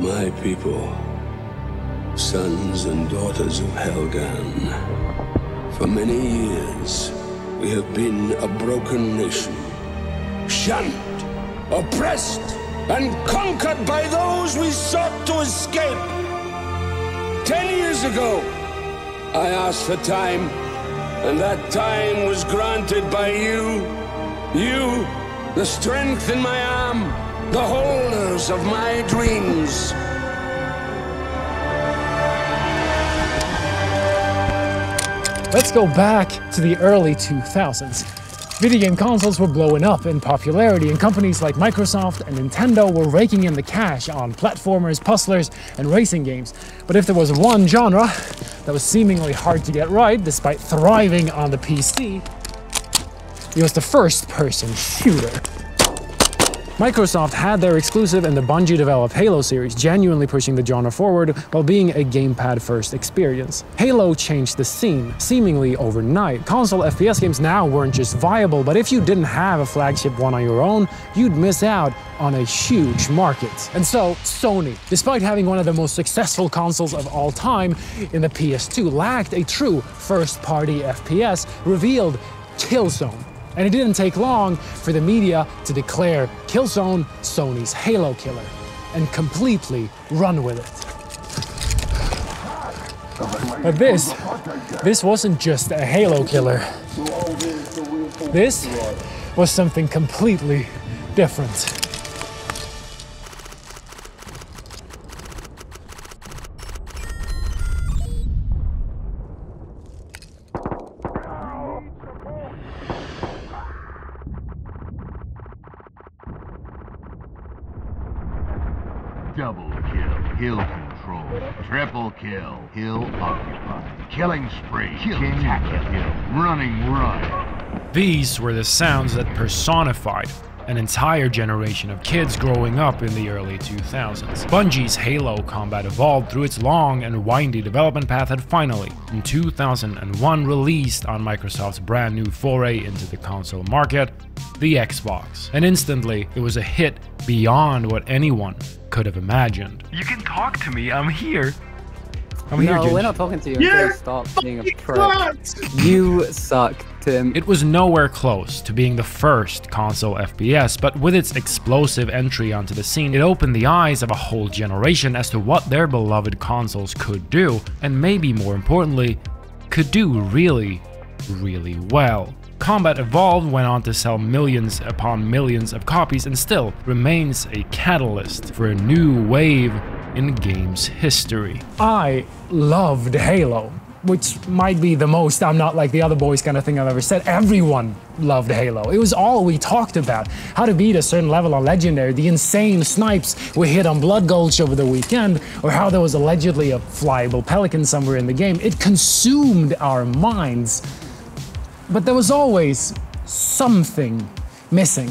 My people, sons and daughters of Helghan, for many years we have been a broken nation, shunned, oppressed, and conquered by those we sought to escape. Ten years ago, I asked for time, and that time was granted by you. You, the strength in my arm, the holders of my dreams. Let's go back to the early 2000s. Video game consoles were blowing up in popularity, and companies like Microsoft and Nintendo were raking in the cash on platformers, puzzlers, and racing games. But if there was one genre that was seemingly hard to get right, despite thriving on the PC, it was the first person shooter. Microsoft had their exclusive in the Bungie developed Halo series, genuinely pushing the genre forward while being a gamepad first experience. Halo changed the scene, seemingly overnight. Console FPS games now weren't just viable, but if you didn't have a flagship one on your own, you'd miss out on a huge market. And so, Sony, despite having one of the most successful consoles of all time in the PS2, lacked a true first party FPS, revealed Killzone and it didn't take long for the media to declare Killzone Sony's Halo killer and completely run with it. But this, this wasn't just a Halo killer. This was something completely different. Kill, hill occupy, killing spree, spectacular kill, running run. These were the sounds that personified an entire generation of kids growing up in the early 2000s. Bungie's Halo combat evolved through its long and windy development path and finally, in 2001, released on Microsoft's brand new foray into the console market, the Xbox. And instantly, it was a hit beyond what anyone could have imagined. You can talk to me, I'm here. I'm no, Ginge. we're not talking to you Yeah, until you stop being a prick. You suck, Tim. It was nowhere close to being the first console FPS, but with its explosive entry onto the scene, it opened the eyes of a whole generation as to what their beloved consoles could do, and maybe more importantly, could do really, really well. Combat Evolved went on to sell millions upon millions of copies and still remains a catalyst for a new wave in the games history. I loved Halo, which might be the most I'm not like the other boys kind of thing I've ever said. Everyone loved Halo. It was all we talked about. How to beat a certain level on Legendary, the insane snipes we hit on Blood Gulch over the weekend, or how there was allegedly a flyable pelican somewhere in the game. It consumed our minds. But there was always something missing.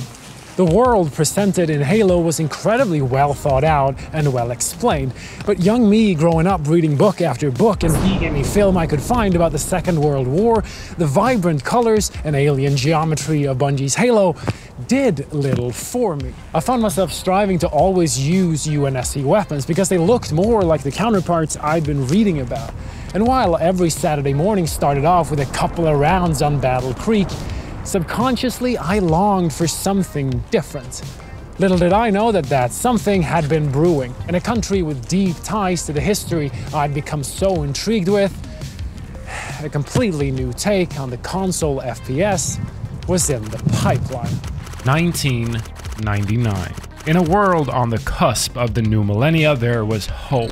The world presented in Halo was incredibly well thought out and well explained, but young me growing up reading book after book and seeing any film I could find about the Second World War, the vibrant colors and alien geometry of Bungie's Halo did little for me. I found myself striving to always use UNSC weapons because they looked more like the counterparts I'd been reading about. And while every Saturday morning started off with a couple of rounds on Battle Creek, subconsciously I longed for something different. Little did I know that that something had been brewing. In a country with deep ties to the history I'd become so intrigued with, a completely new take on the console FPS was in the pipeline. 1999. In a world on the cusp of the new millennia, there was hope.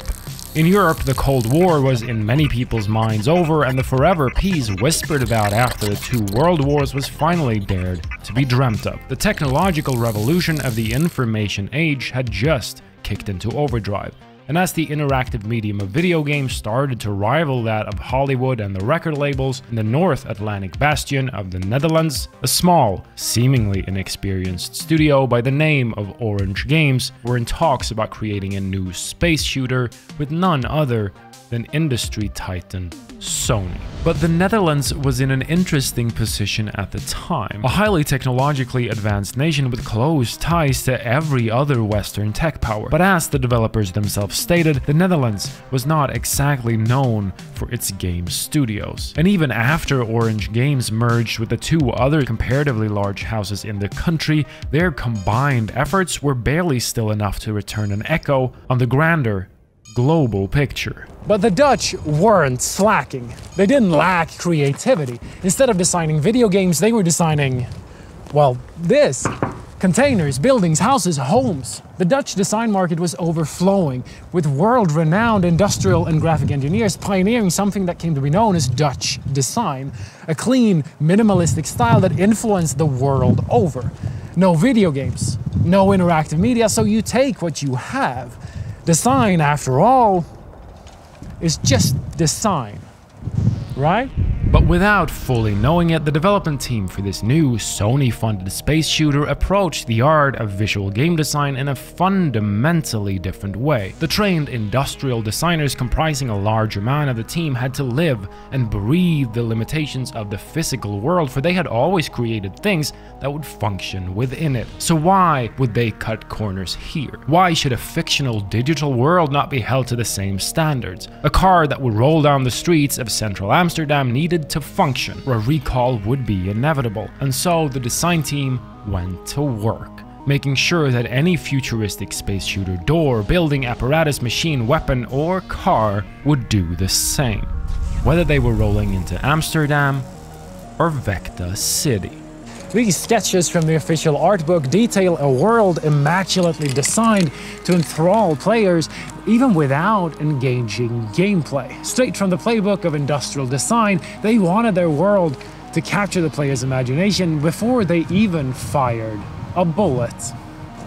In Europe, the Cold War was in many people's minds over, and the forever peace whispered about after the two world wars was finally dared to be dreamt of. The technological revolution of the information age had just kicked into overdrive. And as the interactive medium. Of video games started to rival that of Hollywood and the record labels in the North Atlantic bastion of the Netherlands, a small, seemingly inexperienced studio by the name of Orange Games were in talks about creating a new space shooter with none other than industry titan Sony. But the Netherlands was in an interesting position at the time. A highly technologically advanced nation with close ties to every other Western tech power. But as the developers themselves stated, the Netherlands was not exactly known for its game studios. And even after Orange Games merged with the two other comparatively large houses in the country, their combined efforts were barely still enough to return an echo on the grander global picture. But the Dutch weren't slacking. They didn't lack creativity. Instead of designing video games, they were designing, well, this containers, buildings, houses, homes. The Dutch design market was overflowing, with world renowned industrial and graphic engineers pioneering something that came to be known as Dutch design a clean, minimalistic style that influenced the world over. No video games, no interactive media, so you take what you have Design, after all, is just design, right? But without fully knowing it, the development team for this new Sony-funded space shooter approached the art of visual game design in a fundamentally different way. The trained industrial designers comprising a large amount of the team had to live and breathe the limitations of the physical world for they had always created things that would function within it. So why would they cut corners here? Why should a fictional digital world not be held to the same standards? A car that would roll down the streets of central Amsterdam needed needed to function, where recall would be inevitable, and so the design team went to work making sure that any futuristic space shooter door, building, apparatus, machine, weapon, or car would do the same, whether they were rolling into Amsterdam or Vecta City. These sketches from the official art book detail a world immaculately designed to enthrall players even without engaging gameplay. Straight from the playbook of industrial design, they wanted their world to capture the player's imagination before they even fired a bullet.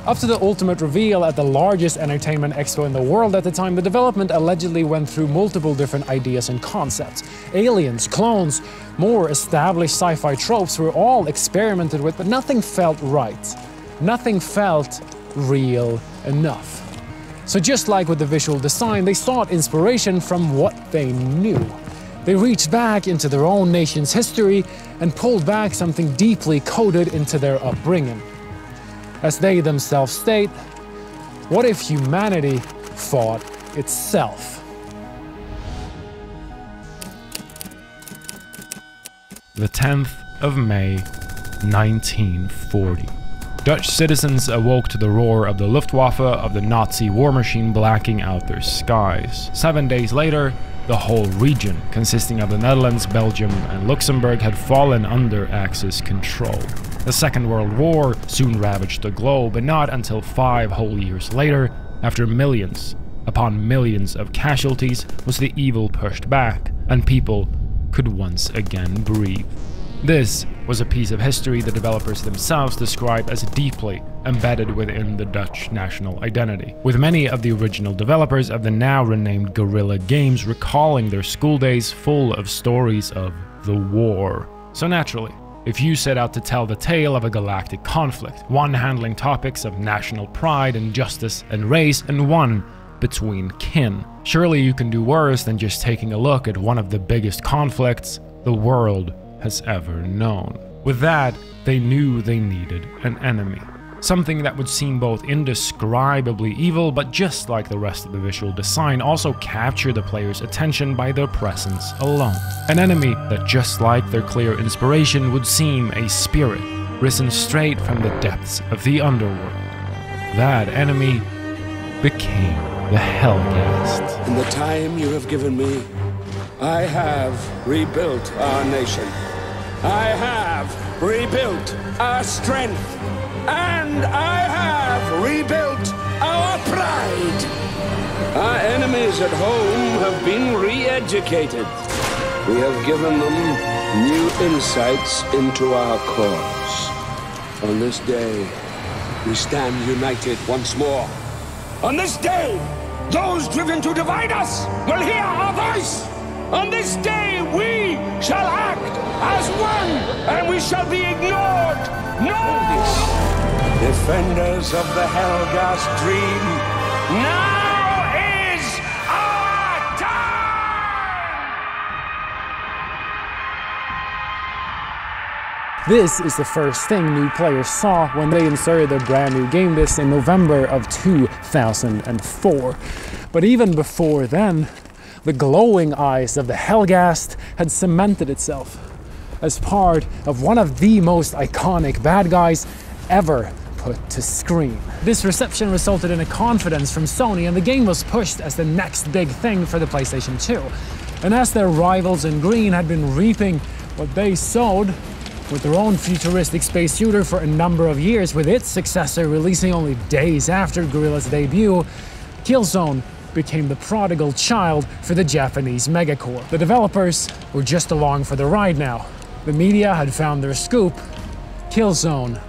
Up to the ultimate reveal at the largest entertainment expo in the world at the time, the development allegedly went through multiple different ideas and concepts. Aliens, clones, more established sci-fi tropes were all experimented with, but nothing felt right. Nothing felt real enough. So just like with the visual design, they sought inspiration from what they knew. They reached back into their own nation's history and pulled back something deeply coded into their upbringing. As they themselves state, what if humanity fought itself? The 10th of May, 1940. Dutch citizens awoke to the roar of the Luftwaffe of the Nazi war machine blacking out their skies. Seven days later, the whole region, consisting of the Netherlands, Belgium, and Luxembourg, had fallen under Axis control. The Second World War soon ravaged the globe, and not until five whole years later, after millions upon millions of casualties, was the evil pushed back, and people could once again breathe. This was a piece of history the developers themselves describe as deeply embedded within the Dutch national identity, with many of the original developers of the now renamed Guerrilla Games recalling their school days full of stories of the war. So naturally, if you set out to tell the tale of a galactic conflict, one handling topics of national pride and justice and race, and one between kin. Surely you can do worse than just taking a look at one of the biggest conflicts the world has ever known. With that, they knew they needed an enemy. Something that would seem both indescribably evil, but just like the rest of the visual design, also capture the player's attention by their presence alone. An enemy that, just like their clear inspiration, would seem a spirit risen straight from the depths of the underworld. That enemy became the Helghast. In the time you have given me, I have rebuilt our nation. I have rebuilt our strength. And I have rebuilt our pride. Our enemies at home have been re-educated. We have given them new insights into our cause. On this day, we stand united once more. On this day, those driven to divide us will hear our voice. On this day, we shall act as one, and we shall be ignored. This. Defenders of the Helghast dream, now is our time! This is the first thing new players saw when they inserted their brand new game disc in November of 2004. But even before then, the glowing eyes of the Helghast had cemented itself as part of one of the most iconic bad guys ever put to screen. This reception resulted in a confidence from Sony and the game was pushed as the next big thing for the PlayStation 2. And as their rivals in green had been reaping what they sowed with their own futuristic space shooter for a number of years, with its successor releasing only days after Guerrilla's debut, Killzone became the prodigal child for the Japanese megacorp. The developers were just along for the ride now. The media had found their scoop. Killzone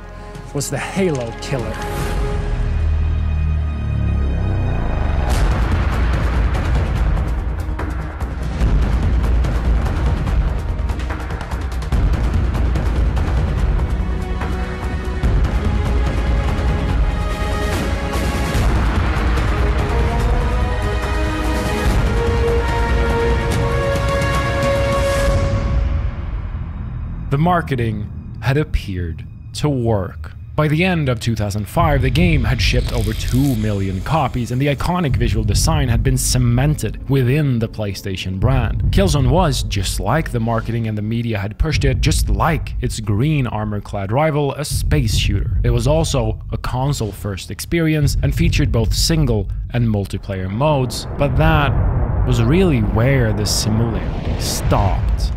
was the Halo killer. The marketing had appeared to work. By the end of 2005, the game had shipped over 2 million copies and the iconic visual design had been cemented within the PlayStation brand. Killzone was, just like the marketing and the media had pushed it, just like its green armor-clad rival, a space shooter. It was also a console-first experience and featured both single and multiplayer modes, but that was really where the similarity stopped.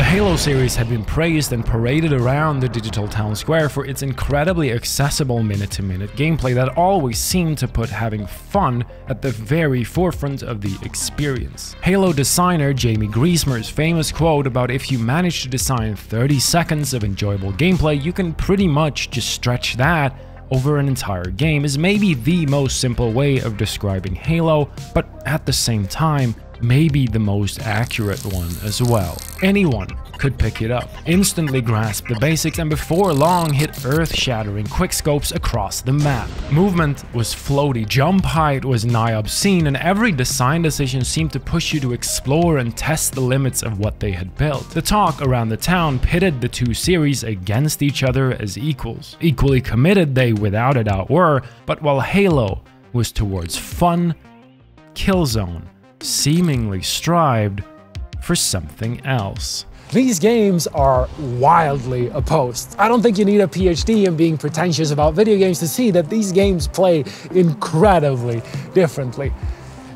The Halo series had been praised and paraded around the digital town square for its incredibly accessible minute-to-minute gameplay that always seemed to put having fun at the very forefront of the experience. Halo designer Jaime Griesemer's famous quote about if you manage to design 30 seconds of enjoyable gameplay, you can pretty much just stretch that over an entire game is maybe the most simple way of describing Halo, but at the same time, maybe the most accurate one as well. Anyone could pick it up, instantly grasp the basics, and before long hit earth-shattering quickscopes across the map. Movement was floaty, jump height was nigh obscene, and every design decision seemed to push you to explore and test the limits of what they had built. The talk around the town pitted the two series against each other as equals. Equally committed they without a doubt were, but while Halo was towards fun, Killzone seemingly strived for something else. These games are wildly opposed. I don't think you need a PhD in being pretentious about video games to see that these games play incredibly differently.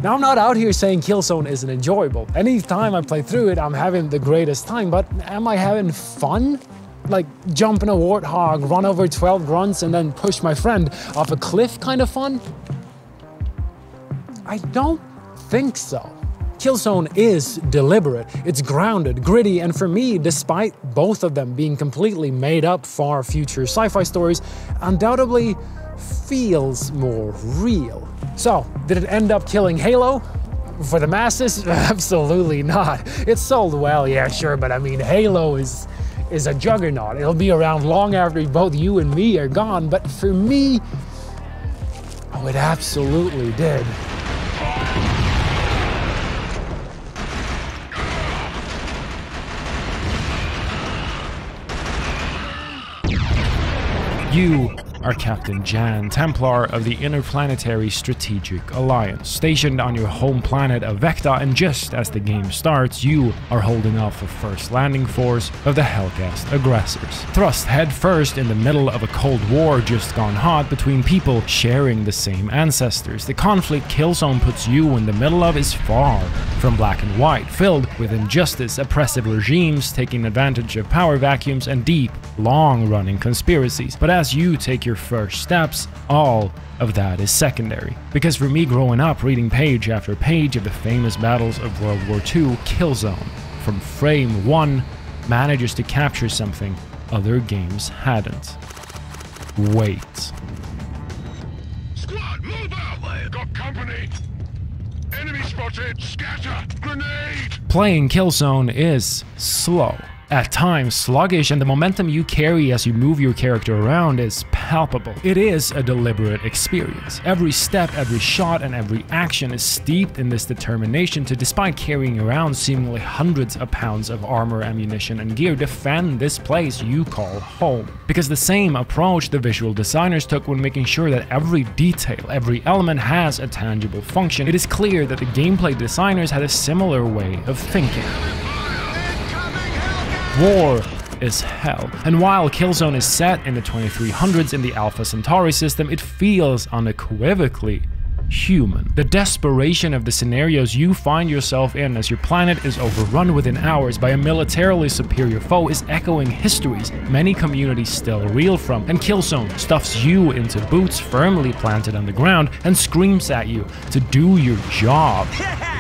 Now, I'm not out here saying Killzone isn't enjoyable. Anytime I play through it, I'm having the greatest time, but am I having fun? Like jump in a warthog, run over 12 grunts, and then push my friend off a cliff kind of fun? I don't think so. Killzone is deliberate, it's grounded, gritty, and for me, despite both of them being completely made up far future sci fi stories, undoubtedly feels more real. So, did it end up killing Halo? For the masses? Absolutely not. It sold well, yeah, sure, but I mean, Halo is is a juggernaut. It'll be around long after both you and me are gone, but for me, oh, it absolutely did. You are Captain Jan, Templar of the Interplanetary Strategic Alliance, stationed on your home planet of Vecta, and just as the game starts, you are holding off a first landing force of the Helghast aggressors. Thrust headfirst in the middle of a cold war just gone hot between people sharing the same ancestors, the conflict Killzone puts you in the middle of is far from black and white, filled with injustice, oppressive regimes taking advantage of power vacuums, and deep, long-running conspiracies. But as you take your first steps, all of that is secondary. Because for me growing up reading page after page of the famous battles of World War II, Killzone, from frame 1, manages to capture something other games hadn't. Wait. Squad, move out! Got company! Enemy spotted! Scatter! Grenade! Playing Killzone is slow. At times sluggish, and the momentum you carry as you move your character around is palpable. It is a deliberate experience. Every step, every shot, and every action is steeped in this determination to, despite carrying around seemingly hundreds of pounds of armor, ammunition, and gear, defend this place you call home. Because the same approach the visual designers took when making sure that every detail, every element has a tangible function, it is clear that the gameplay designers had a similar way of thinking. War is hell. And while Killzone is set in the 2300s in the Alpha Centauri system, it feels unequivocally human. The desperation of the scenarios you find yourself in as your planet is overrun within hours by a militarily superior foe is echoing histories many communities still reel from, and Killzone stuffs you into boots firmly planted on the ground and screams at you to do your job.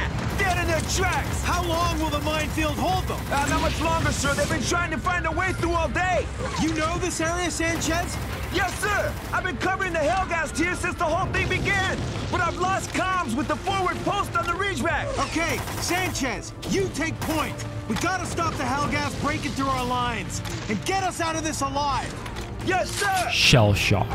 Dead tracks! How long will the minefield hold them? Uh, not much longer, sir. They've been trying to find a way through all day. You know this area, Sanchez? Yes, sir. I've been covering the Helghast here since the whole thing began. But I've lost comms with the forward post on the Ridgeback. Okay, Sanchez, you take point. We gotta stop the Helghast breaking through our lines and get us out of this alive. Yes, sir. Shell shock.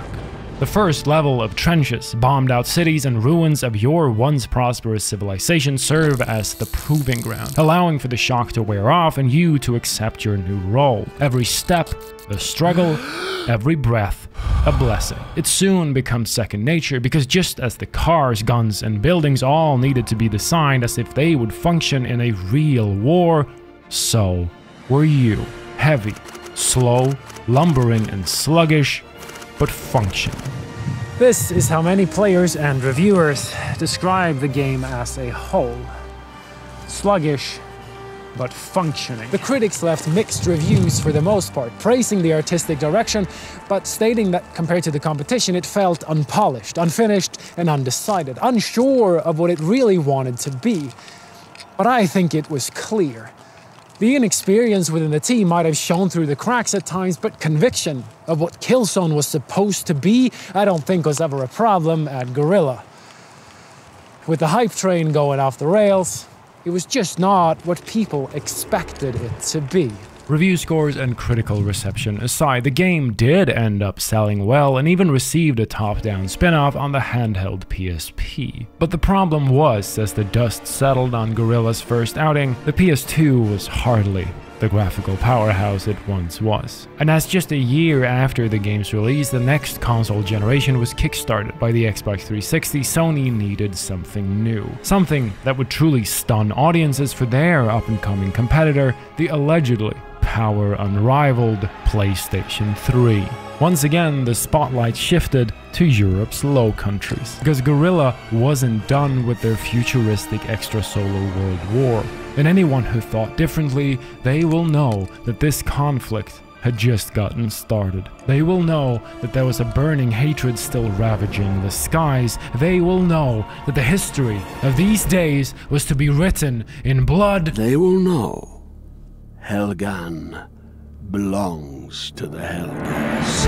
The first level of trenches, bombed out cities, and ruins of your once prosperous civilization serve as the proving ground, allowing for the shock to wear off and you to accept your new role. Every step, a struggle, every breath, a blessing. It soon becomes second nature because just as the cars, guns, and buildings all needed to be designed as if they would function in a real war, so were you. Heavy, slow, lumbering, and sluggish, but function. This is how many players and reviewers describe the game as a whole. Sluggish, but functioning. The critics left mixed reviews for the most part, praising the artistic direction, but stating that compared to the competition, it felt unpolished, unfinished, and undecided, unsure of what it really wanted to be. But I think it was clear. The inexperience within the team might have shown through the cracks at times, but conviction of what Killzone was supposed to be, I don't think was ever a problem at Guerrilla. With the hype train going off the rails, it was just not what people expected it to be. Review scores and critical reception aside, the game did end up selling well and even received a top-down spin-off on the handheld PSP. But the problem was, as the dust settled on Guerrilla's first outing, the PS2 was hardly the graphical powerhouse it once was. And as just a year after the game's release, the next console generation was kickstarted by the Xbox 360, Sony needed something new. Something that would truly stun audiences for their up-and-coming competitor, the allegedly power unrivaled PlayStation 3. Once again, the spotlight shifted to Europe's low countries, because Guerrilla wasn't done with their futuristic extrasolar world war. And anyone who thought differently, they will know that this conflict had just gotten started. They will know that there was a burning hatred still ravaging the skies. They will know that the history of these days was to be written in blood. They will know Helghan belongs to the Helghast.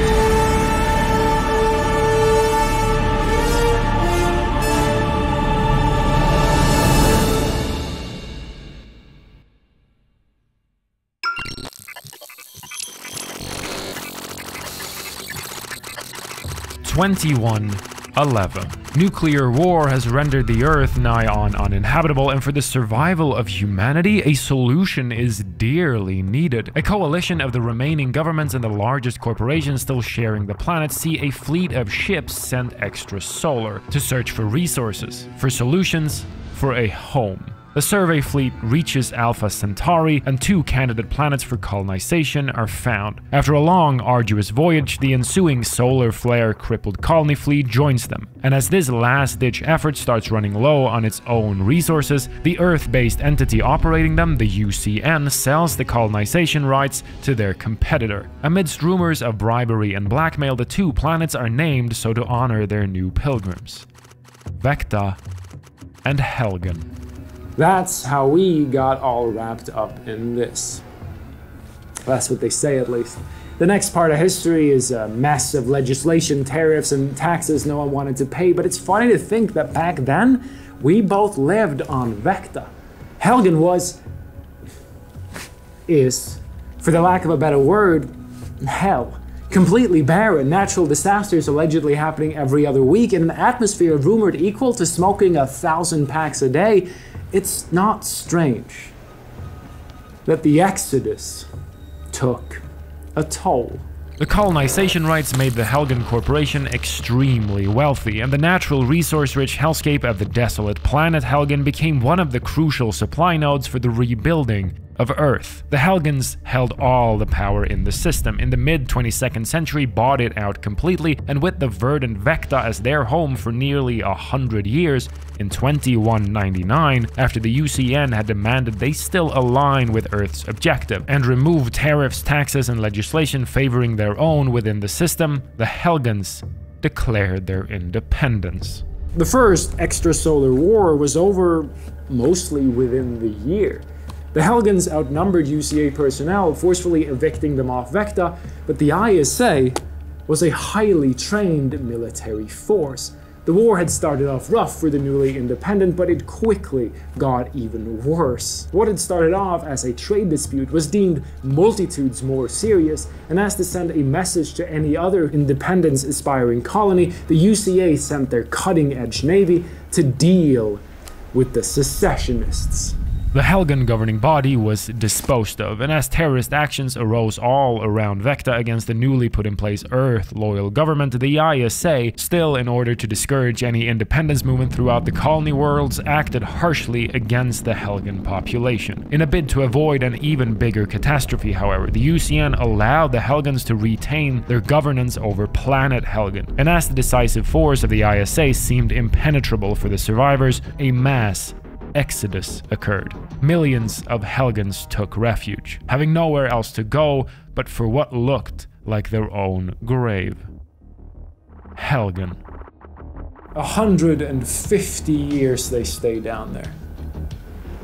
Twenty-one. 11. Nuclear war has rendered the Earth nigh on uninhabitable, and for the survival of humanity, a solution is dearly needed. A coalition of the remaining governments and the largest corporations still sharing the planet see a fleet of ships sent extrasolar to search for resources, for solutions, for a home. The survey fleet reaches Alpha Centauri, and two candidate planets for colonization are found. After a long, arduous voyage, the ensuing solar flare crippled colony fleet joins them. And as this last ditch effort starts running low on its own resources, the Earth based entity operating them, the UCN, sells the colonization rights to their competitor. Amidst rumors of bribery and blackmail, the two planets are named so to honor their new pilgrims Vecta and Helghan. That's how we got all wrapped up in this. That's what they say, at least. The next part of history is a mess of legislation, tariffs, and taxes no one wanted to pay, but it's funny to think that back then, we both lived on Vecta. Helghan was, is, For the lack of a better word, hell. Completely barren, natural disasters allegedly happening every other week, in an atmosphere rumored equal to smoking a thousand packs a day, it's not strange that the Exodus took a toll. The colonization rights made the Helghan Corporation extremely wealthy, and the natural resource-rich hellscape of the desolate planet Helghan became one of the crucial supply nodes for the rebuilding of Earth. The Helghans held all the power in the system, in the mid-22nd century bought it out completely, and with the verdant Vecta as their home for nearly a hundred years, in 2199, after the UCN had demanded they still align with Earth's objective and remove tariffs, taxes, and legislation favoring their own within the system, the Helghans declared their independence. The first extrasolar war was over mostly within the year. The Helghans outnumbered UCA personnel, forcefully evicting them off Vecta, but the ISA was a highly trained military force. The war had started off rough for the newly independent, but it quickly got even worse. What had started off as a trade dispute was deemed multitudes more serious, and as to send a message to any other independence aspiring colony, the UCA sent their cutting edge navy to deal with the secessionists. The Helghan governing body was disposed of, and as terrorist actions arose all around Vecta against the newly put in place Earth-loyal government, the ISA, still in order to discourage any independence movement throughout the colony worlds, acted harshly against the Helghan population. In a bid to avoid an even bigger catastrophe, however, the UCN allowed the Helghans to retain their governance over planet Helghan, and as the decisive force of the ISA seemed impenetrable for the survivors, a mass exodus occurred. Millions of Helghans took refuge, having nowhere else to go but for what looked like their own grave. Helghan. 150 years they stayed down there.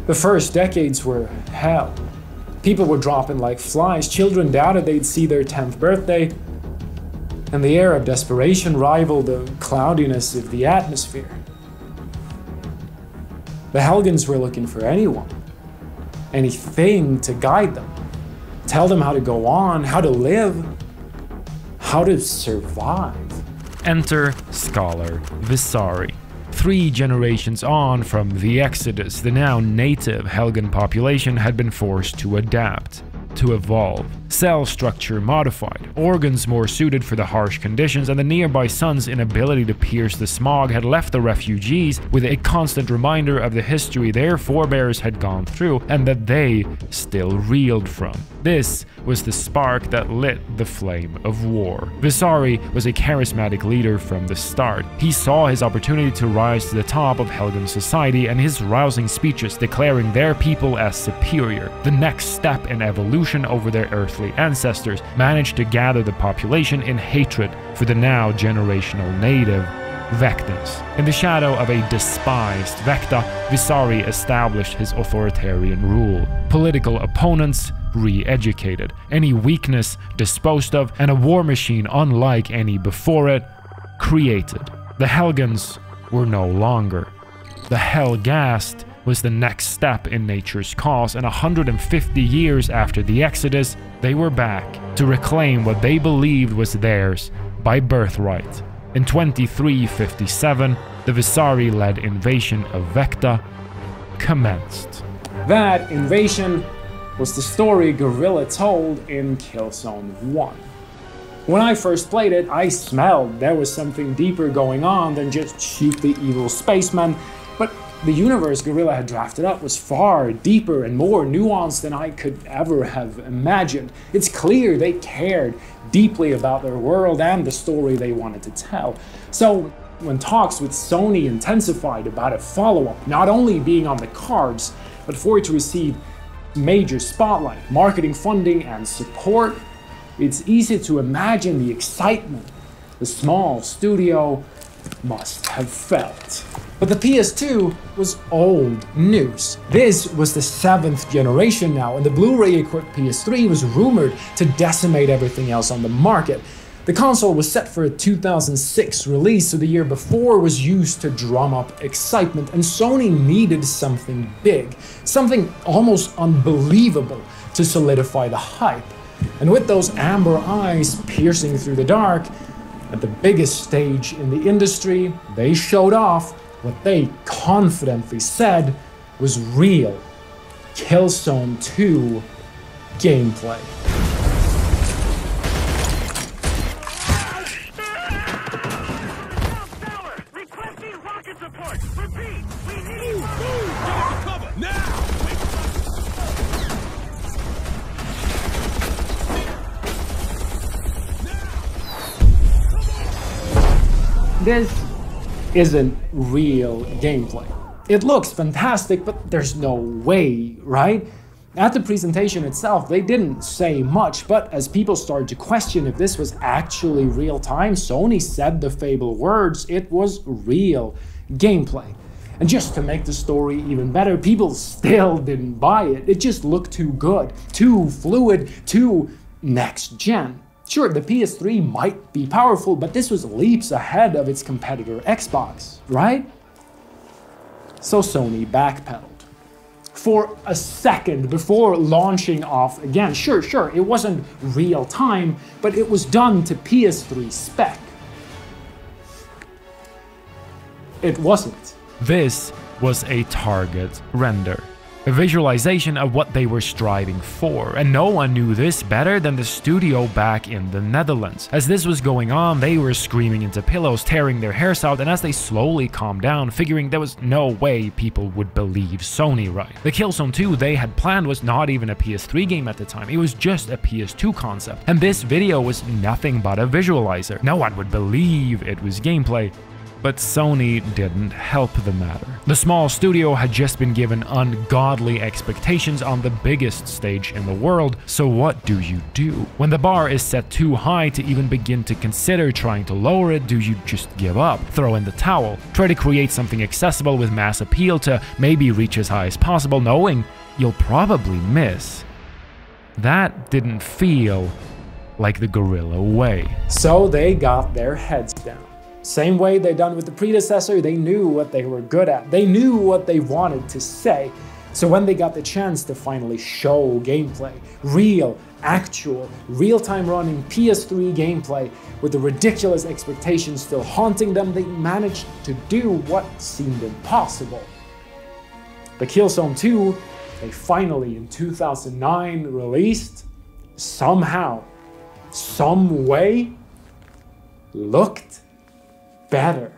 The first decades were hell. People were dropping like flies, children doubted they'd see their 10th birthday, and the air of desperation rivaled the cloudiness of the atmosphere. The Helghans were looking for anyone, anything to guide them, tell them how to go on, how to live, how to survive. Enter Scolar Visari. Three generations on from the Exodus, the now native Helghan population had been forced to adapt, to evolve cell structure modified, organs more suited for the harsh conditions, and the nearby sun's inability to pierce the smog had left the refugees with a constant reminder of the history their forebears had gone through and that they still reeled from. This was the spark that lit the flame of war. Visari was a charismatic leader from the start. He saw his opportunity to rise to the top of Helghan society and his rousing speeches declaring their people as superior, the next step in evolution over their earthly ancestors, managed to gather the population in hatred for the now generational native Vectans. In the shadow of a despised Vecta, Visari established his authoritarian rule. Political opponents re-educated, any weakness disposed of, and a war machine unlike any before it created. The Helghans were no longer. The Helghast was the next step in nature's cause, and 150 years after the Exodus, they were back to reclaim what they believed was theirs by birthright. In 2357, the Visari-led invasion of Vecta commenced. That invasion was the story Guerrilla told in Killzone 1. When I first played it, I smelled there was something deeper going on than just shoot the evil spaceman, the universe Guerrilla had drafted up was far deeper and more nuanced than I could ever have imagined. It's clear they cared deeply about their world and the story they wanted to tell. So, when talks with Sony intensified about a follow up not only being on the cards, but for it to receive major spotlight, marketing funding, and support, it's easy to imagine the excitement the small studio must have felt. But the PS2 was old news. This was the seventh generation now, and the Blu ray equipped PS3 was rumored to decimate everything else on the market. The console was set for a 2006 release, so the year before was used to drum up excitement, and Sony needed something big, something almost unbelievable to solidify the hype. And with those amber eyes piercing through the dark, at the biggest stage in the industry, they showed off what they confidently said was real Killzone 2 gameplay. This isn't real gameplay. It looks fantastic, but there's no way, right? At the presentation itself, they didn't say much, but as people started to question if this was actually real time, Sony said the fable words, it was real gameplay. And just to make the story even better, people still didn't buy it. It just looked too good, too fluid, too next gen. Sure, the PS3 might be powerful, but this was leaps ahead of its competitor Xbox, right? So Sony backpedaled. For a second before launching off again. Sure, sure, it wasn't real time, but it was done to PS3 spec. It wasn't. This was a target render a visualization of what they were striving for, and no one knew this better than the studio back in the Netherlands. As this was going on, they were screaming into pillows, tearing their hairs out, and as they slowly calmed down, figuring there was no way people would believe Sony right. The Killzone 2 they had planned was not even a PS3 game at the time, it was just a PS2 concept, and this video was nothing but a visualizer. No one would believe it was gameplay, but Sony didn't help the matter. The small studio had just been given ungodly expectations on the biggest stage in the world, so what do you do? When the bar is set too high to even begin to consider trying to lower it, do you just give up, throw in the towel, try to create something accessible with mass appeal to maybe reach as high as possible, knowing you'll probably miss? That didn't feel like the Guerrilla way. So they got their heads down. Same way they done with the predecessor, they knew what they were good at. They knew what they wanted to say. So when they got the chance to finally show gameplay, real, actual, real-time running PS3 gameplay with the ridiculous expectations still haunting them, they managed to do what seemed impossible. The Killzone 2, they finally in 2009 released, somehow, some way, looked better.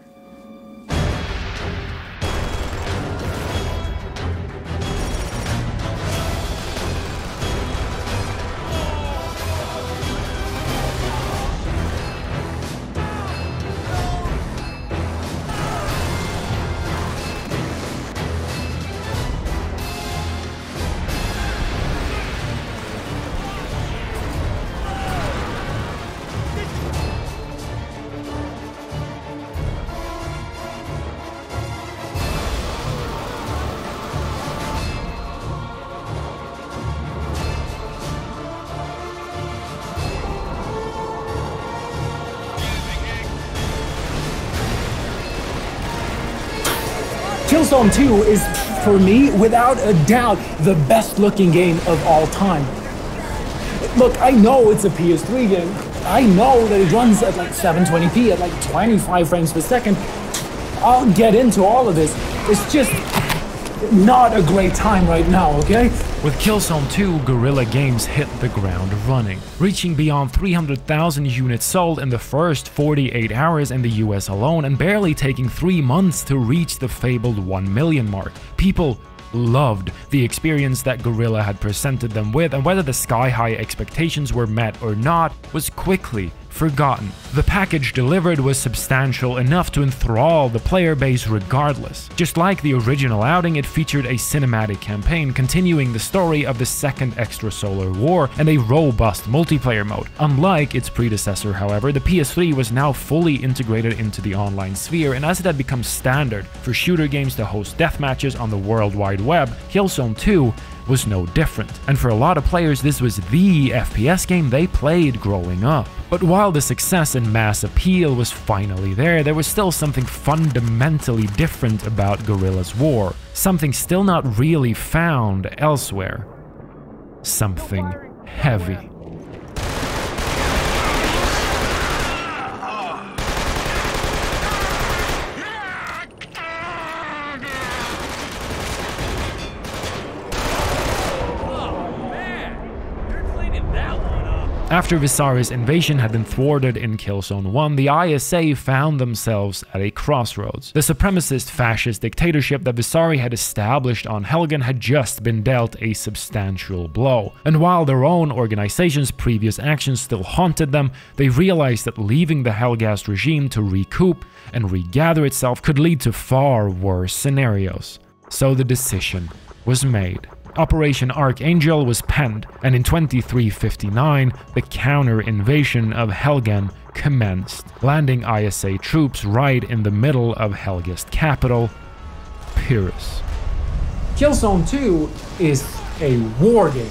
Killzone 2 is, for me, without a doubt, the best looking game of all time. Look, I know it's a PS3 game. I know that it runs at like 720p at like 25 frames per second. I'll get into all of this. It's just not a great time right now, okay? With Killzone 2, Guerrilla Games hit the ground running, reaching beyond 300,000 units sold in the first 48 hours in the US alone and barely taking 3 months to reach the fabled 1 million mark. People loved the experience that Guerrilla had presented them with and whether the sky-high expectations were met or not was quickly forgotten. The package delivered was substantial enough to enthrall the player base regardless. Just like the original outing, it featured a cinematic campaign continuing the story of the second extrasolar war and a robust multiplayer mode. Unlike its predecessor, however, the PS3 was now fully integrated into the online sphere, and as it had become standard for shooter games to host deathmatches on the World Wide Web, Killzone 2 was no different, and for a lot of players this was the FPS game they played growing up. But while the success and mass appeal was finally there, there was still something fundamentally different about Guerrilla's War, something still not really found elsewhere. Something heavy. After Visari's invasion had been thwarted in Killzone 1, the ISA found themselves at a crossroads. The supremacist fascist dictatorship that Visari had established on Helghan had just been dealt a substantial blow. And while their own organization's previous actions still haunted them, they realized that leaving the Helghast regime to recoup and regather itself could lead to far worse scenarios. So the decision was made. Operation Archangel was penned, and in 2359, the counter-invasion of Helghan commenced, landing ISA troops right in the middle of Helghast capital, Pyrrhus. Killzone 2 is a war game.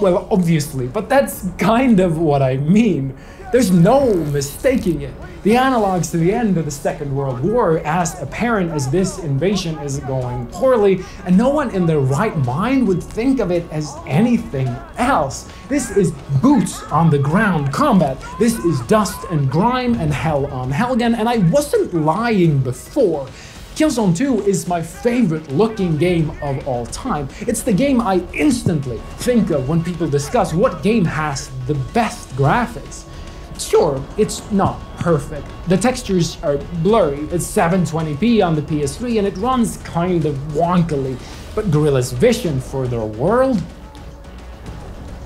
Well, obviously, but that's kind of what I mean. There's no mistaking it. The analogs to the end of the Second World War as apparent as this invasion is going poorly, and no one in their right mind would think of it as anything else. This is boots on the ground combat. This is dust and grime and hell on Helghan, and I wasn't lying before. Killzone 2 is my favorite looking game of all time. It's the game I instantly think of when people discuss what game has the best graphics. Sure, it's not perfect. The textures are blurry, it's 720p on the PS3 and it runs kind of wonkily, but Guerrilla's vision for their world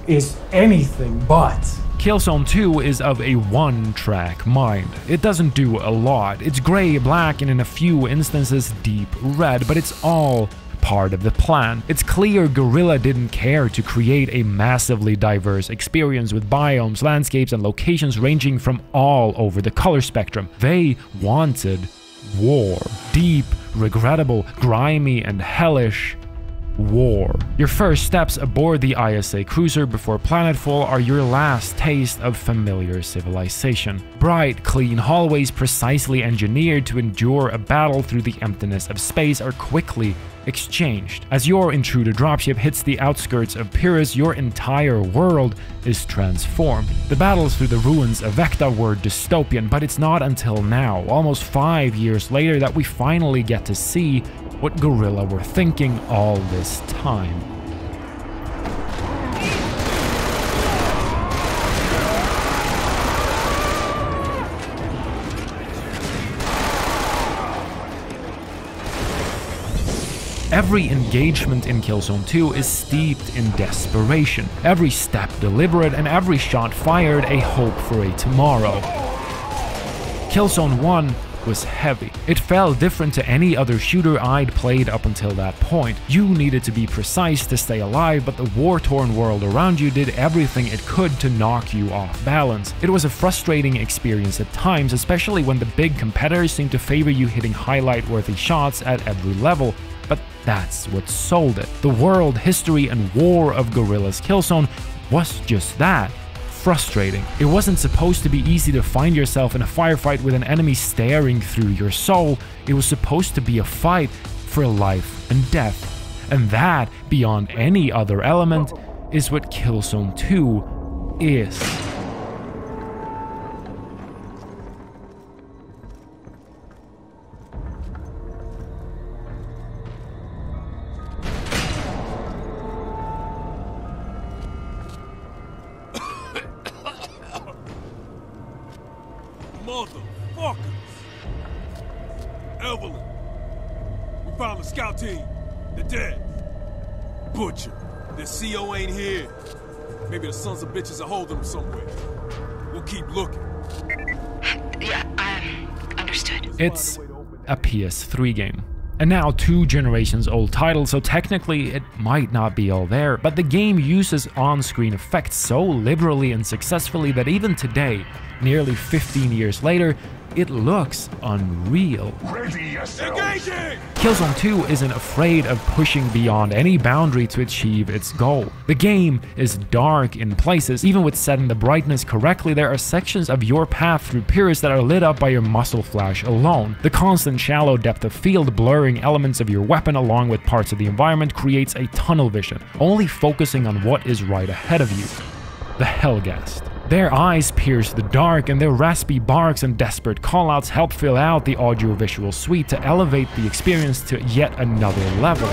is anything but. Killzone 2 is of a one-track mind. It doesn't do a lot. It's grey, black, and in a few instances deep red, but it's all part of the plan. It's clear Guerrilla didn't care to create a massively diverse experience with biomes, landscapes, and locations ranging from all over the color spectrum. They wanted war. Deep, regrettable, grimy, and hellish war. Your first steps aboard the ISA cruiser before planetfall are your last taste of familiar civilization. Bright, clean hallways precisely engineered to endure a battle through the emptiness of space are quickly exchanged. As your intruder dropship hits the outskirts of Pyrrhus, your entire world is transformed. The battles through the ruins of Vecta were dystopian, but it's not until now, almost five years later, that we finally get to see what Guerrilla were thinking all this time. Every engagement in Killzone 2 is steeped in desperation, every step deliberate and every shot fired a hope for a tomorrow. Killzone 1 was heavy. It felt different to any other shooter I'd played up until that point. You needed to be precise to stay alive, but the war-torn world around you did everything it could to knock you off balance. It was a frustrating experience at times, especially when the big competitors seemed to favor you hitting highlight-worthy shots at every level, that's what sold it. The world, history, and war of Guerrilla's Killzone was just that frustrating. It wasn't supposed to be easy to find yourself in a firefight with an enemy staring through your soul. It was supposed to be a fight for life and death. And that, beyond any other element, is what Killzone 2 is. Bitches are holding them somewhere. We'll keep looking. Yeah, um, understood. It's a PS3 game. And now two generations old title, so technically it might not be all there, but the game uses on-screen effects so liberally and successfully that even today, nearly 15 years later, it looks unreal. Killzone 2 isn't afraid of pushing beyond any boundary to achieve its goal. The game is dark in places, even with setting the brightness correctly, there are sections of your path through Pyrrhus that are lit up by your muzzle flash alone. The constant shallow depth of field blurring elements of your weapon along with parts of the environment creates a tunnel vision, only focusing on what is right ahead of you. The Helghast. Their eyes pierce the dark, and their raspy barks and desperate callouts help fill out the audiovisual suite to elevate the experience to yet another level.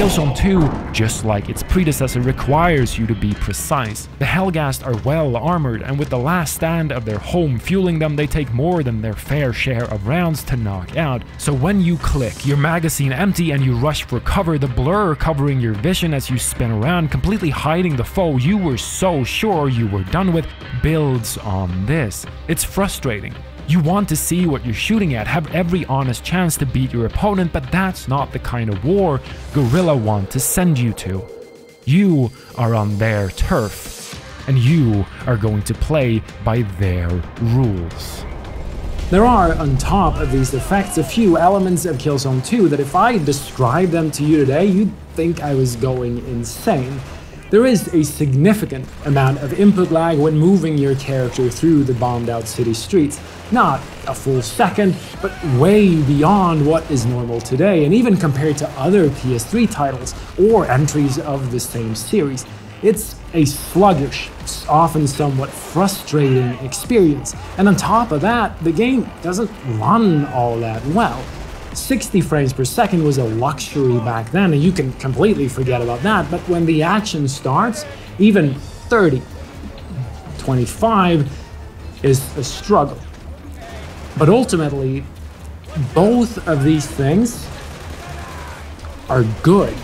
Killzone 2, just like its predecessor, requires you to be precise. The Helghast are well armored, and with the last stand of their home fueling them, they take more than their fair share of rounds to knock out. So when you click, your magazine empty and you rush for cover, the blur covering your vision as you spin around, completely hiding the foe you were so sure you were done with, builds on this. It's frustrating. You want to see what you're shooting at, have every honest chance to beat your opponent, but that's not the kind of war Guerrilla want to send you to. You are on their turf, and you are going to play by their rules. There are, on top of these effects, a few elements of Killzone 2 that if I describe them to you today, you'd think I was going insane. There is a significant amount of input lag when moving your character through the bombed out city streets. Not a full second, but way beyond what is normal today, and even compared to other PS3 titles or entries of the same series. It's a sluggish, often somewhat frustrating experience, and on top of that, the game doesn't run all that well. 60 frames per second was a luxury back then, and you can completely forget about that. But when the action starts, even 30, 25 is a struggle. But ultimately, both of these things are good.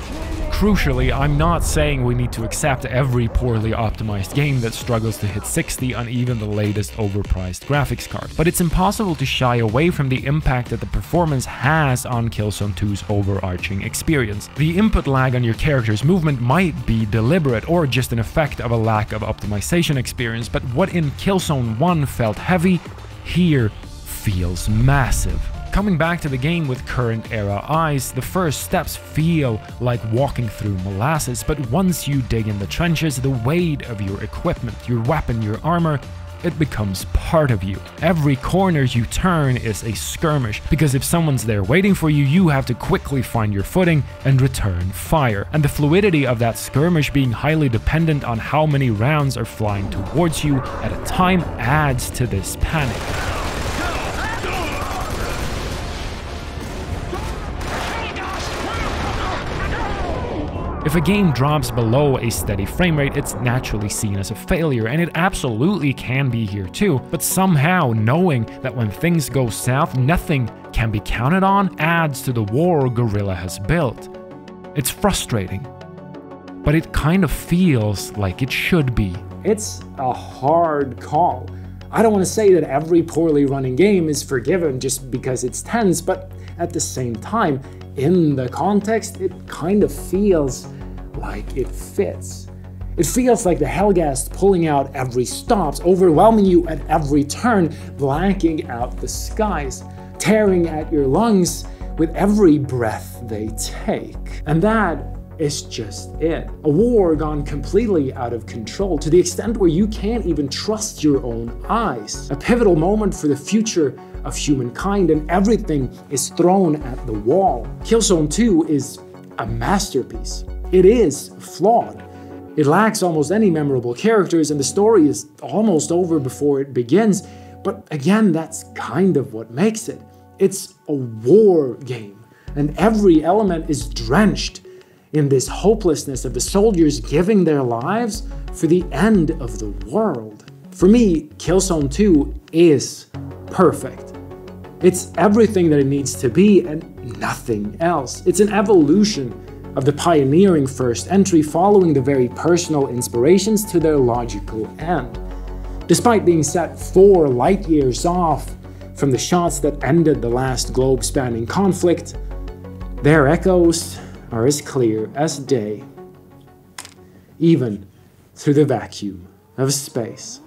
Crucially, I'm not saying we need to accept every poorly optimized game that struggles to hit 60 on even the latest overpriced graphics card, but it's impossible to shy away from the impact that the performance has on Killzone 2's overarching experience. The input lag on your character's movement might be deliberate or just an effect of a lack of optimization experience, but what in Killzone 1 felt heavy, here feels massive. Coming back to the game with current era eyes, the first steps feel like walking through molasses, but once you dig in the trenches, the weight of your equipment, your weapon, your armor, it becomes part of you. Every corner you turn is a skirmish, because if someone's there waiting for you, you have to quickly find your footing and return fire. And the fluidity of that skirmish being highly dependent on how many rounds are flying towards you at a time adds to this panic. If a game drops below a steady frame rate, it's naturally seen as a failure, and it absolutely can be here too, but somehow knowing that when things go south, nothing can be counted on adds to the war Guerrilla has built. It's frustrating, but it kind of feels like it should be. It's a hard call. I don't want to say that every poorly running game is forgiven just because it's tense, but at the same time, in the context, it kind of feels like it fits. It feels like the Helghast pulling out every stop, overwhelming you at every turn, blanking out the skies, tearing at your lungs with every breath they take. And that is just it. A war gone completely out of control to the extent where you can't even trust your own eyes. A pivotal moment for the future of humankind, and everything is thrown at the wall. Killzone 2 is a masterpiece. It is flawed. It lacks almost any memorable characters, and the story is almost over before it begins. But again, that's kind of what makes it. It's a war game, and every element is drenched in this hopelessness of the soldiers giving their lives for the end of the world. For me, Killzone 2 is perfect. It's everything that it needs to be and nothing else. It's an evolution of the pioneering first entry following the very personal inspirations to their logical end. Despite being set four light years off from the shots that ended the last globe spanning conflict, their echoes are as clear as day, even through the vacuum of space.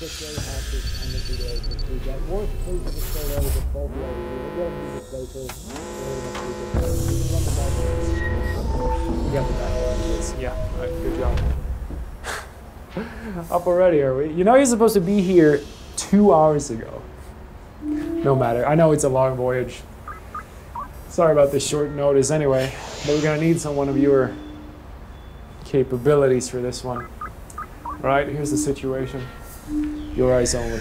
This the video to see that case of the this. You the. You the back. Yeah. Right. Good job. Up already, are we? You know you're supposed to be here two hours ago. No matter. I know it's a long voyage. Sorry about the short notice anyway, but we're gonna need some one of your capabilities for this one. Right, here's the situation. Your eyes only.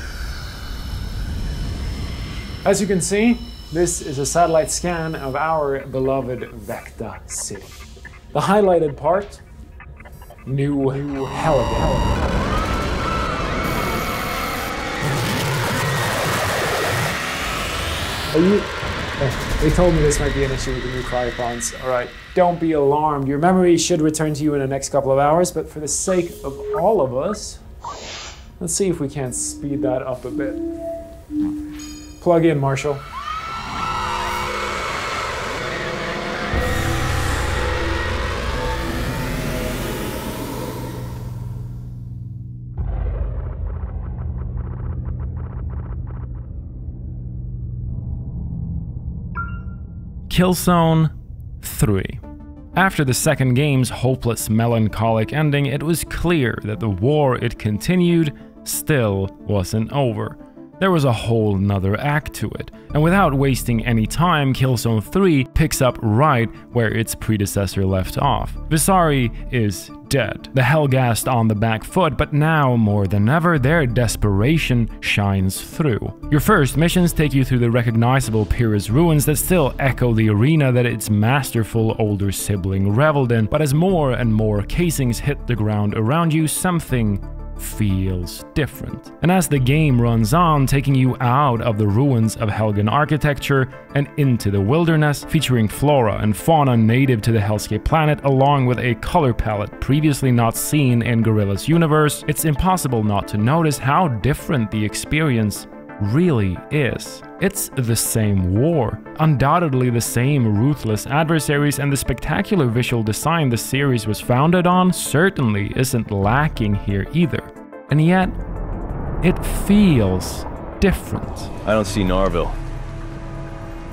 As you can see, this is a satellite scan of our beloved Vecta City. The highlighted part, New, New Helghan. Are you? oh, They told me this might be an issue with the new cryophones. All right, don't be alarmed. Your memory should return to you in the next couple of hours, but for the sake of all of us, let's see if we can't speed that up a bit. Plug in, Marshall. Killzone 3. After the second game's hopeless, melancholic ending, it was clear that the war it continued still wasn't over. There was a whole nother act to it, and without wasting any time, Killzone 3 picks up right where its predecessor left off. Visari is dead, the Helghast on the back foot, but now more than ever, their desperation shines through. Your first missions take you through the recognizable Pyrrhus ruins that still echo the arena that its masterful older sibling reveled in, but as more and more casings hit the ground around you, something feels different. And as the game runs on, taking you out of the ruins of Helghan architecture and into the wilderness, featuring flora and fauna native to the Hellscape planet, along with a color palette previously not seen in Guerrilla's universe, it's impossible not to notice how different the experience really is. It's the same war, undoubtedly the same ruthless adversaries, and the spectacular visual design the series was founded on certainly isn't lacking here either. And yet, it feels different. I don't see Narville.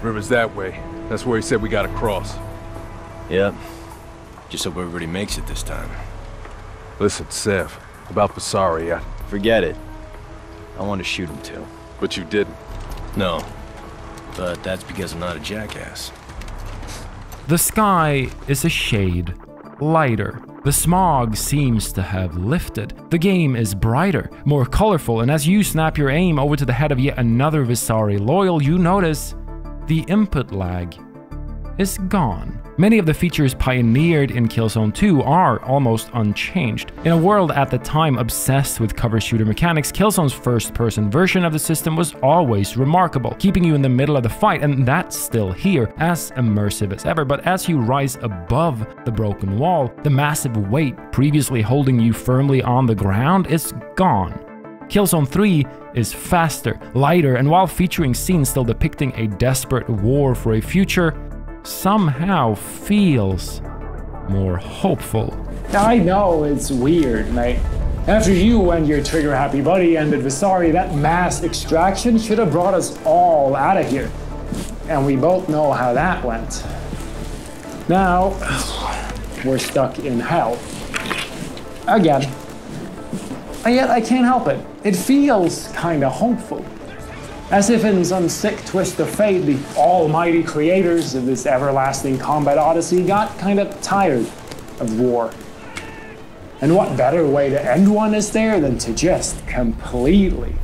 River's that way. That's where he said we gotta cross. Yep. Just hope everybody makes it this time. Listen, Sev, about Visari, I... Forget it. I want to shoot him too. But you didn't. No. But that's because I'm not a jackass. The sky is a shade lighter. The smog seems to have lifted. The game is brighter, more colorful, and as you snap your aim over to the head of yet another Visari loyal, you notice the input lag is gone. Many of the features pioneered in Killzone 2 are almost unchanged. In a world at the time obsessed with cover shooter mechanics, Killzone's first-person version of the system was always remarkable, keeping you in the middle of the fight, and that's still here, as immersive as ever. But as you rise above the broken wall, the massive weight previously holding you firmly on the ground is gone. Killzone 3 is faster, lighter, and while featuring scenes still depicting a desperate war for a future, somehow feels more hopeful. I know it's weird, mate. After you and your trigger happy buddy ended Visari, that mass extraction should have brought us all out of here. And we both know how that went. Now, we're stuck in hell. Again. And yet I can't help it. It feels kinda hopeful. As if in some sick twist of fate, the almighty creators of this everlasting combat odyssey got kind of tired of war. And what better way to end one is there than to just completely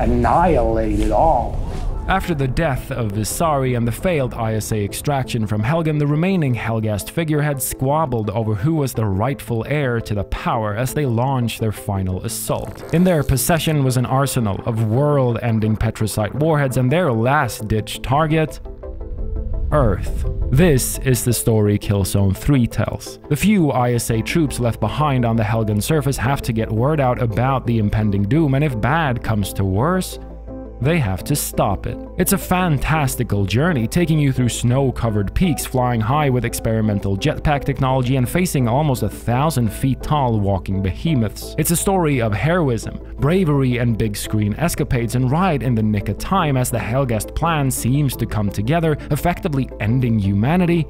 annihilate it all? After the death of Visari and the failed ISA extraction from Helghan, the remaining Helghast figureheads squabbled over who was the rightful heir to the power as they launched their final assault. In their possession was an arsenal of world-ending Petrocite warheads and their last-ditch target, Earth. This is the story Killzone 3 tells. The few ISA troops left behind on the Helghan surface have to get word out about the impending doom, and if bad comes to worse, they have to stop it. It's a fantastical journey, taking you through snow-covered peaks, flying high with experimental jetpack technology and facing almost a thousand feet tall walking behemoths. It's a story of heroism, bravery and big screen escapades and right in the nick of time as the Helghast plan seems to come together, effectively ending humanity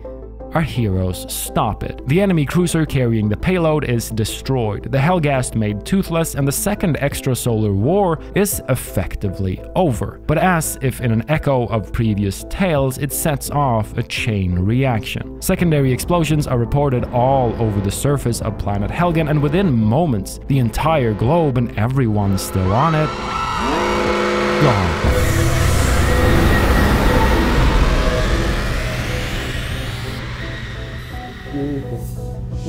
our heroes stop it. The enemy cruiser carrying the payload is destroyed, the Helghast made toothless, and the second extrasolar war is effectively over. But as if in an echo of previous tales, it sets off a chain reaction. Secondary explosions are reported all over the surface of planet Helghan, and within moments, the entire globe and everyone still on it gone.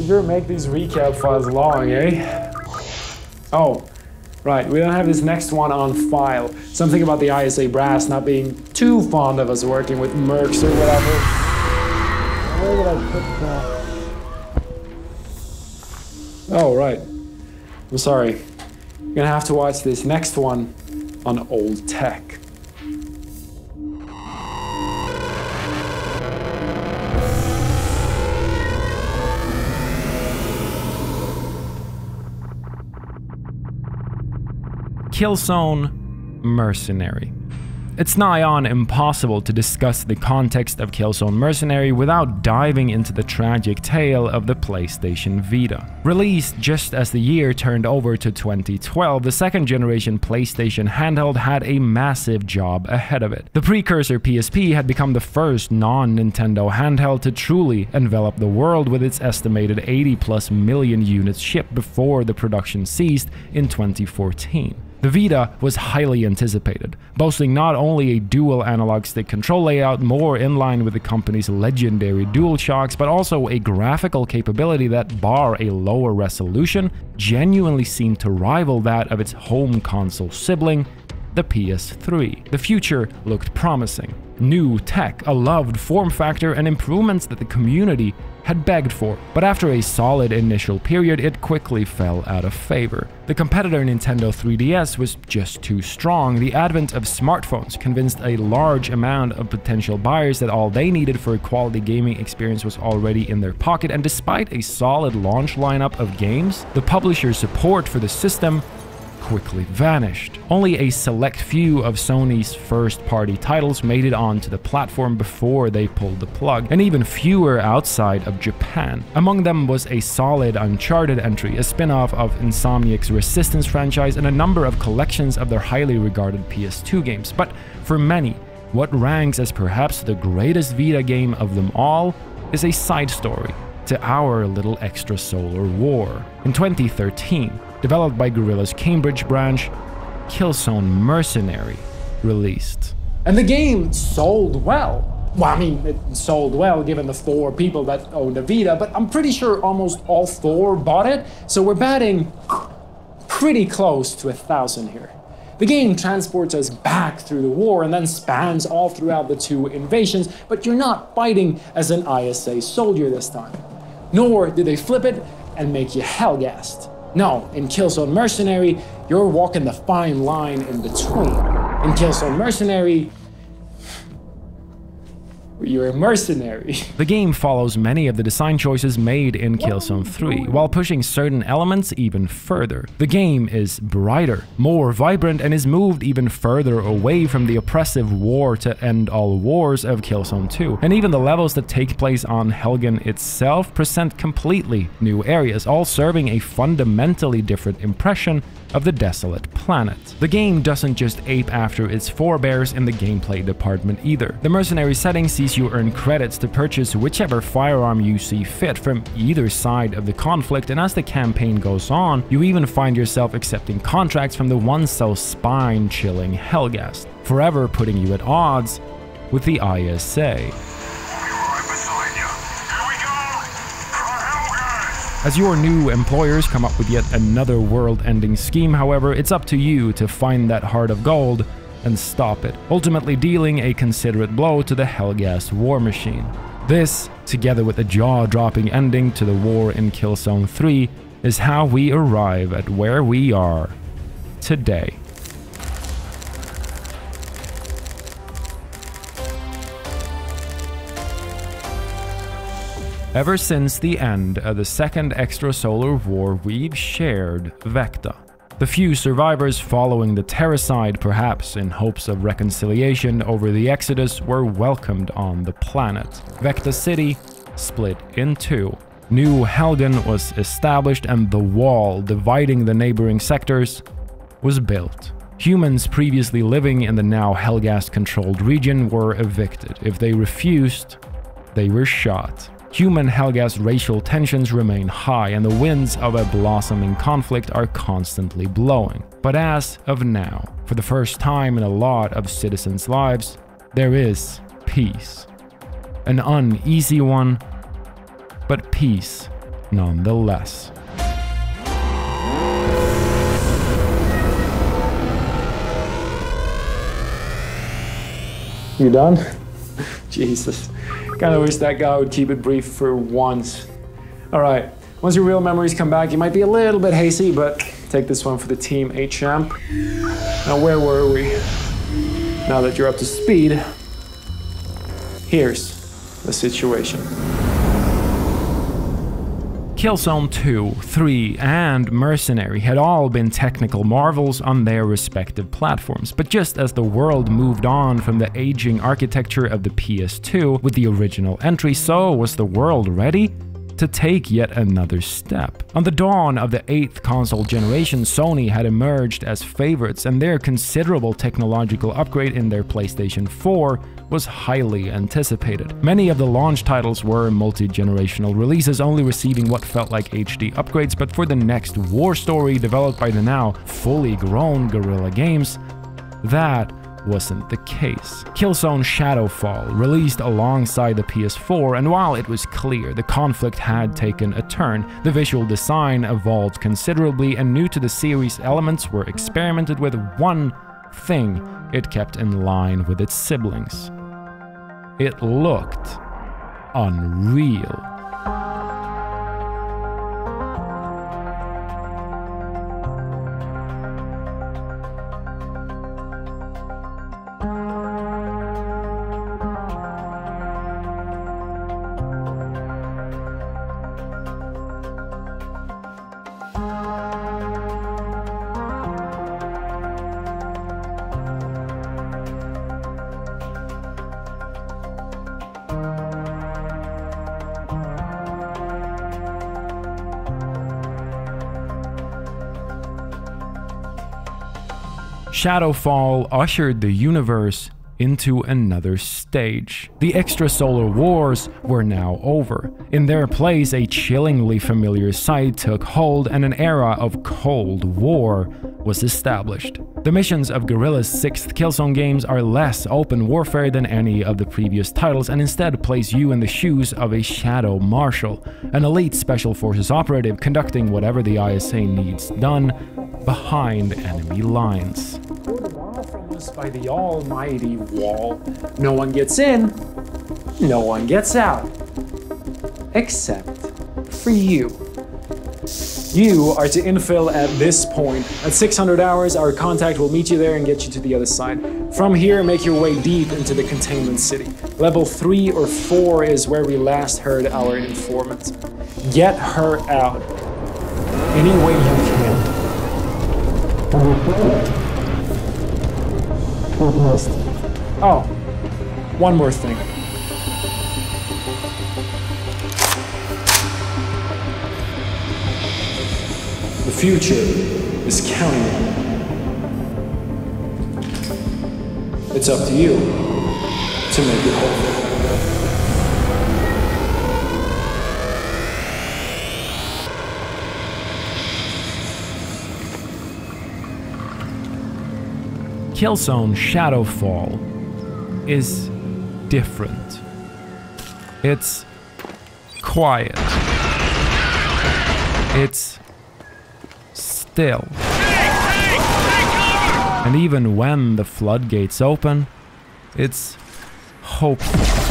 You sure make these recap files long, eh? Oh, right, we don't have this next one on file. Something about the ISA brass not being too fond of us working with mercs or whatever. Where did I put that? Oh, right. I'm sorry. You're gonna have to watch this next one on old tech. Killzone Mercenary. It's nigh on impossible to discuss the context of Killzone Mercenary without diving into the tragic tale of the PlayStation Vita. Released just as the year turned over to 2012, the second generation PlayStation handheld had a massive job ahead of it. The precursor PSP had become the first non-Nintendo handheld to truly envelop the world with its estimated 80 plus million units shipped before the production ceased in 2014. The Vita was highly anticipated, boasting not only a dual analog stick control layout more in line with the company's legendary DualShocks, but also a graphical capability that, bar a lower resolution, genuinely seemed to rival that of its home console sibling, the PS3. The future looked promising. New tech, a loved form factor, and improvements that the community had begged for, but after a solid initial period, it quickly fell out of favor. The competitor Nintendo 3DS was just too strong. The advent of smartphones convinced a large amount of potential buyers that all they needed for a quality gaming experience was already in their pocket, and despite a solid launch lineup of games, the publisher's support for the system quickly vanished. Only a select few of Sony's first-party titles made it onto the platform before they pulled the plug, and even fewer outside of Japan. Among them was a solid Uncharted entry, a spin-off of Insomniac's Resistance franchise, and a number of collections of their highly regarded PS2 games. But for many, what ranks as perhaps the greatest Vita game of them all is a side story to our little extrasolar war. In 2013, developed by Guerrilla's Cambridge branch, Killzone Mercenary released. And the game sold well. Well, I mean, it sold well given the four people that owned a Vita, but I'm pretty sure almost all four bought it, so we're batting pretty close to a thousand here. The game transports us back through the war and then spans all throughout the two invasions, but you're not fighting as an ISA soldier this time. Nor do they flip it and make you Helghast. No, in Killzone Mercenary, you're walking the fine line in between. In Killzone Mercenary, you're a mercenary. The game follows many of the design choices made in Killzone 3, while pushing certain elements even further. The game is brighter, more vibrant, and is moved even further away from the oppressive war to end all wars of Killzone 2. And even the levels that take place on Helghan itself present completely new areas, all serving a fundamentally different impression of the desolate planet. The game doesn't just ape after its forebears in the gameplay department either. The mercenary setting sees you earn credits to purchase whichever firearm you see fit from either side of the conflict, and as the campaign goes on, you even find yourself accepting contracts from the once so spine-chilling Helghast, forever putting you at odds with the ISA. As your new employers come up with yet another world-ending scheme, however, it's up to you to find that heart of gold and stop it, ultimately dealing a considerate blow to the Helghast war machine. This, together with a jaw-dropping ending to the war in Killzone 3, is how we arrive at where we are today. Ever since the end of the Second Extrasolar War, we've shared Vecta. The few survivors following the Terracide, perhaps in hopes of reconciliation over the Exodus, were welcomed on the planet. Vecta City split in two. New Helghan was established and the wall dividing the neighboring sectors was built. Humans previously living in the now Helghast-controlled region were evicted. If they refused, they were shot. Human Helghast racial tensions remain high and the winds of a blossoming conflict are constantly blowing. But as of now, for the first time in a lot of citizens' lives, there is peace. An uneasy one, but peace nonetheless. You done? Jesus. Kinda wish that guy would keep it brief for once. Alright, once your real memories come back, you might be a little bit hazy, but take this one for the team HM. Now, where were we? Now that you're up to speed, here's the situation. Killzone 2, 3, and Mercenary had all been technical marvels on their respective platforms, but just as the world moved on from the aging architecture of the PS2 with the original entry, so was the world ready to take yet another step. On the dawn of the 8th console generation, Sony had emerged as favorites, and their considerable technological upgrade in their PlayStation 4 was highly anticipated. Many of the launch titles were multi-generational releases, only receiving what felt like HD upgrades, but for the next war story developed by the now fully grown Guerrilla Games, that wasn't the case. Killzone Shadowfall released alongside the PS4, and while it was clear the conflict had taken a turn, the visual design evolved considerably, and new to the series elements were experimented with one thing it kept in line with its siblings. It looked unreal. Shadowfall ushered the universe into another stage. The extrasolar wars were now over. In their place, a chillingly familiar sight took hold and an era of Cold War was established. The missions of Guerrilla's sixth Killzone games are less open warfare than any of the previous titles and instead place you in the shoes of a Shadow Marshal, an elite Special Forces operative conducting whatever the ISA needs done behind enemy lines by the almighty wall. No one gets in, no one gets out. Except for you. You are to infill at this point. At 600 hours, our contact will meet you there and get you to the other side. From here, make your way deep into the containment city. Level 3 or 4 is where we last heard our informant. Get her out. Any way you can. Oh, one more thing. The future is counting on you. It's up to you to make it whole. Killzone Shadowfall is different. It's quiet. It's still. And even when the floodgates open, it's hopeful.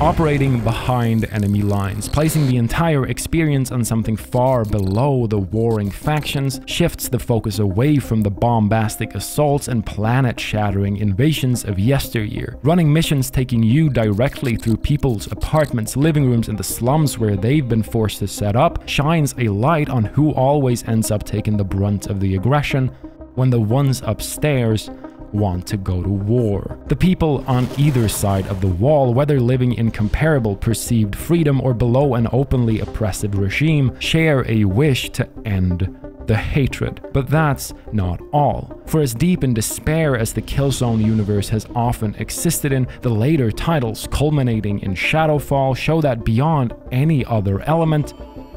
Operating behind enemy lines, placing the entire experience on something far below the warring factions, shifts the focus away from the bombastic assaults and planet-shattering invasions of yesteryear, running missions taking you directly through people's apartments, living rooms, and the slums where they've been forced to set up, shines a light on who always ends up taking the brunt of the aggression. When the ones upstairs want to go to war. The people on either side of the wall, whether living in comparable perceived freedom or below an openly oppressive regime, share a wish to end the hatred. But that's not all. For as deep in despair as the Killzone universe has often existed in, the later titles, culminating in Shadowfall, show that beyond any other element,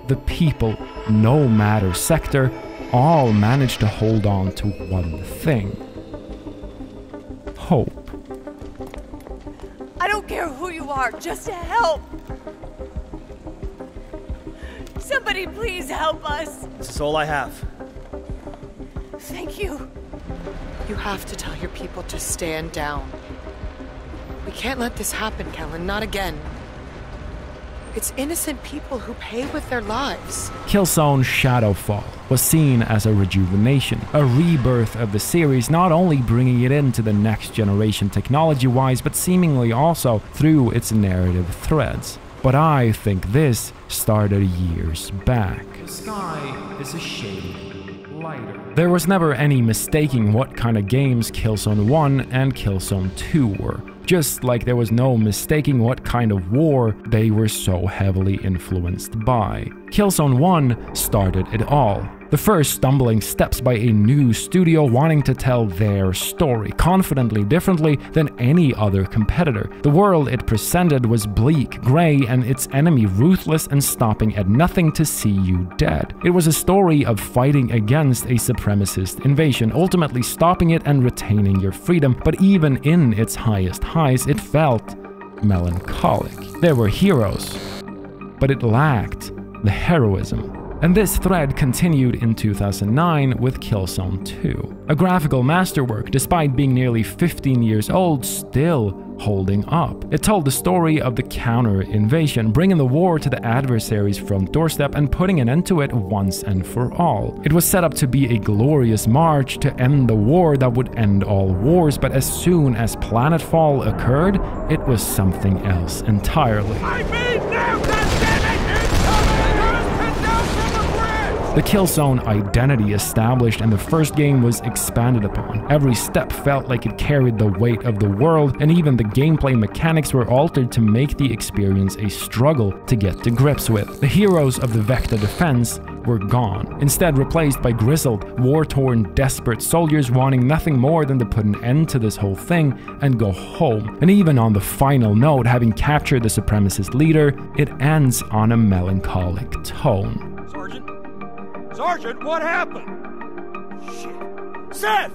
the people, no matter sector, all manage to hold on to one thing hope. I don't care who you are, just help! Somebody please help us! This is all I have. Thank you. You have to tell your people to stand down. We can't let this happen, Kellan, not again. It's innocent people who pay with their lives. Killzone Shadowfall was seen as a rejuvenation, a rebirth of the series, not only bringing it into the next generation technology wise, but seemingly also through its narrative threads. But I think this started years back. The sky is a shade lighter. There was never any mistaking what kind of games Killzone 1 and Killzone 2 were just like there was no mistaking what kind of war they were so heavily influenced by. Killzone 1 started it all. The first stumbling steps by a new studio wanting to tell their story, confidently differently than any other competitor. The world it presented was bleak, grey, and its enemy ruthless and stopping at nothing to see you dead. It was a story of fighting against a supremacist invasion, ultimately stopping it and retaining your freedom, but even in its highest highs, it felt melancholic. There were heroes, but it lacked the heroism and this thread continued in 2009 with Killzone 2. A graphical masterwork, despite being nearly 15 years old, still holding up. It told the story of the counter invasion, bringing the war to the adversary's front doorstep and putting an end to it once and for all. It was set up to be a glorious march to end the war that would end all wars, but as soon as Planetfall occurred, it was something else entirely. The Killzone identity established in the first game was expanded upon. Every step felt like it carried the weight of the world, and even the gameplay mechanics were altered to make the experience a struggle to get to grips with. The heroes of the Vecta defense were gone, instead replaced by grizzled, war-torn, desperate soldiers wanting nothing more than to put an end to this whole thing and go home. And even on the final note, having captured the supremacist leader, it ends on a melancholic tone. Sergeant, what happened? Shit. Sev!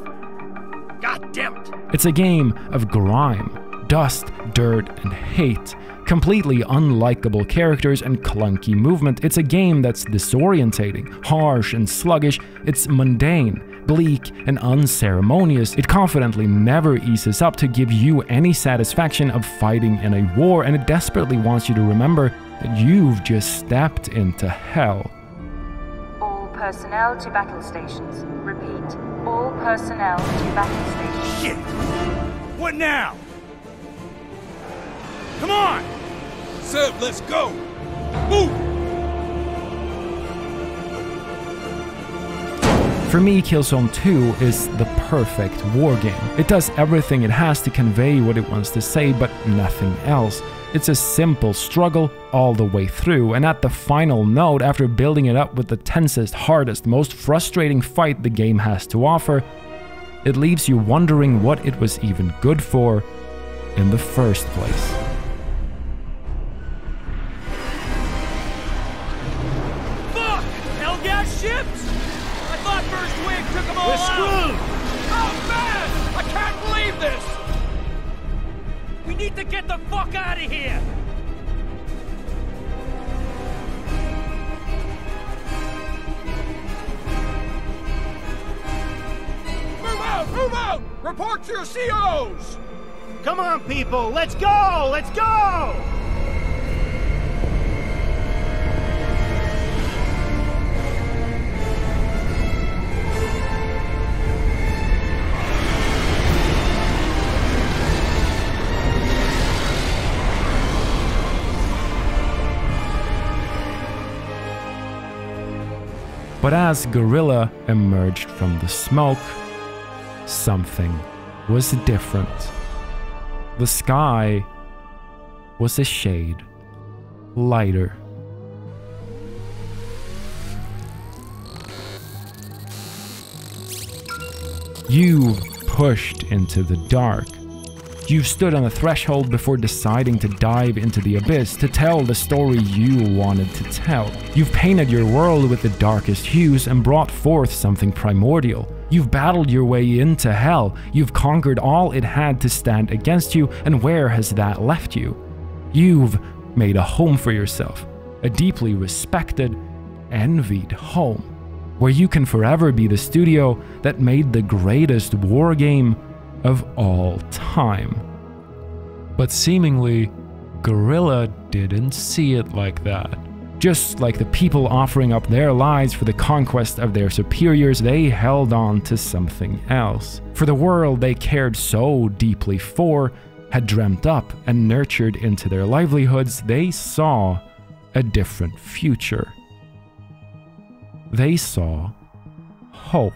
God damn it! It's a game of grime, dust, dirt, and hate. Completely unlikable characters and clunky movement. It's a game that's disorientating, harsh and sluggish. It's mundane, bleak, and unceremonious. It confidently never eases up to give you any satisfaction of fighting in a war, and it desperately wants you to remember that you've just stepped into hell. Personnel to battle stations. Repeat, all personnel to battle stations. Shit! What now? Come on! Sev, let's go! Move! For me, Killzone 2 is the perfect war game. It does everything it has to convey what it wants to say, but nothing else. It's a simple struggle all the way through, and at the final note, after building it up with the tensest, hardest, most frustrating fight the game has to offer, it leaves you wondering what it was even good for in the first place. Need to get the fuck out of here! Move out! Move out! Report to your COs! Come on, people, let's go! Let's go! But as Guerrilla emerged from the smoke, something was different. The sky was a shade lighter. You pushed into the dark. You stood on the threshold before deciding to dive into the abyss to tell the story you wanted to tell. You've painted your world with the darkest hues and brought forth something primordial. You've battled your way into hell, you've conquered all it had to stand against you, and where has that left you? You've made a home for yourself, a deeply respected, envied home, where you can forever be the studio that made the greatest war game of all time. But seemingly, Guerrilla didn't see it like that. Just like the people offering up their lives for the conquest of their superiors, they held on to something else. For the world they cared so deeply for, had dreamt up and nurtured into their livelihoods, they saw a different future. They saw hope.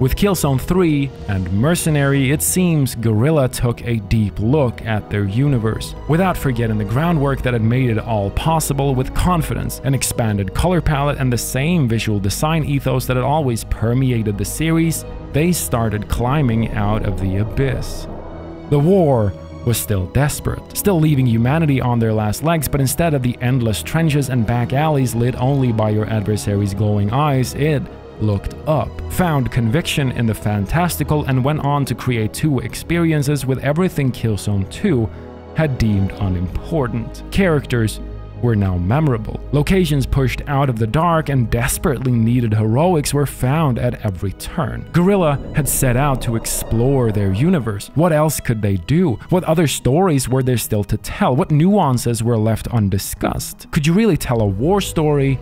With Killzone 3 and Mercenary, it seems Guerrilla took a deep look at their universe, without forgetting the groundwork that had made it all possible with confidence, an expanded color palette, and the same visual design ethos that had always permeated the series, they started climbing out of the abyss. The war was still desperate, still leaving humanity on their last legs, but instead of the endless trenches and back alleys lit only by your adversary's glowing eyes, it looked up, found conviction in the fantastical, and went on to create two experiences with everything Killzone 2 had deemed unimportant. Characters were now memorable. Locations pushed out of the dark and desperately needed heroics were found at every turn. Guerrilla had set out to explore their universe. What else could they do? What other stories were there still to tell? What nuances were left undiscussed? Could you really tell a war story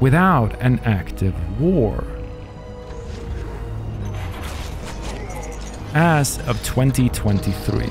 without an active war. As of 2023,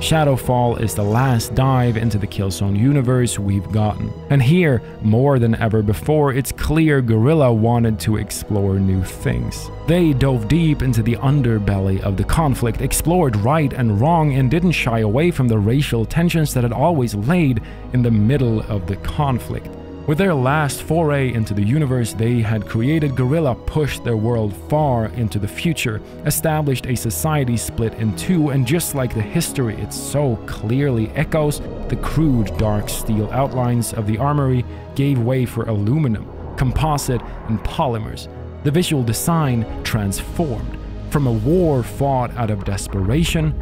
Shadowfall is the last dive into the Killzone universe we've gotten. And here, more than ever before, it's clear Guerrilla wanted to explore new things. They dove deep into the underbelly of the conflict, explored right and wrong, and didn't shy away from the racial tensions that had always laid in the middle of the conflict. With their last foray into the universe they had created, Guerrilla pushed their world far into the future, established a society split in two, and just like the history it so clearly echoes, the crude dark steel outlines of the armory gave way for aluminum, composite, and polymers. The visual design transformed from a war fought out of desperation